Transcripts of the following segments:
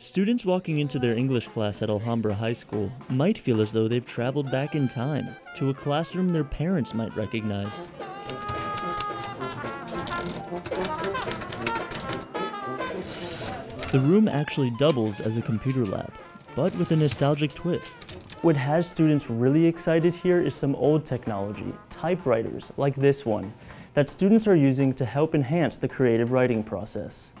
Students walking into their English class at Alhambra High School might feel as though they've traveled back in time to a classroom their parents might recognize. The room actually doubles as a computer lab, but with a nostalgic twist. What has students really excited here is some old technology, typewriters like this one, that students are using to help enhance the creative writing process.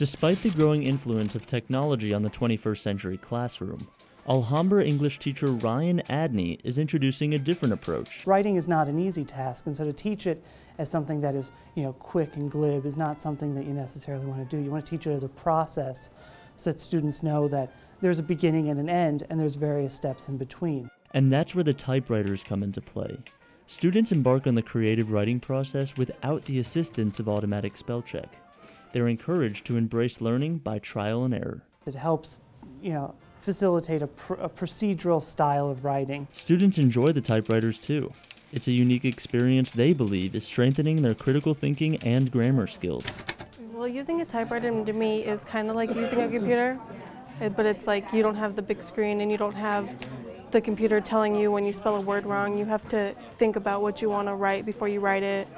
Despite the growing influence of technology on the 21st century classroom, Alhambra English teacher Ryan Adney is introducing a different approach. Writing is not an easy task, and so to teach it as something that is, you know, quick and glib is not something that you necessarily want to do. You want to teach it as a process so that students know that there's a beginning and an end, and there's various steps in between. And that's where the typewriters come into play. Students embark on the creative writing process without the assistance of automatic spell check they're encouraged to embrace learning by trial and error. It helps, you know, facilitate a, pr a procedural style of writing. Students enjoy the typewriters too. It's a unique experience they believe is strengthening their critical thinking and grammar skills. Well, using a typewriter to me is kind of like using a computer, eh, but it's like you don't have the big screen and you don't have the computer telling you when you spell a word wrong. You have to think about what you want to write before you write it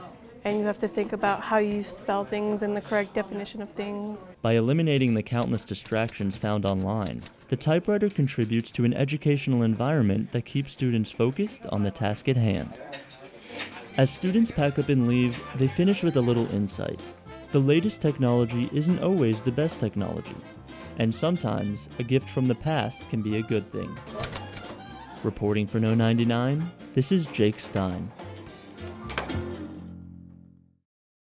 and you have to think about how you spell things and the correct definition of things. By eliminating the countless distractions found online, the typewriter contributes to an educational environment that keeps students focused on the task at hand. As students pack up and leave, they finish with a little insight. The latest technology isn't always the best technology, and sometimes a gift from the past can be a good thing. Reporting for Know99, this is Jake Stein.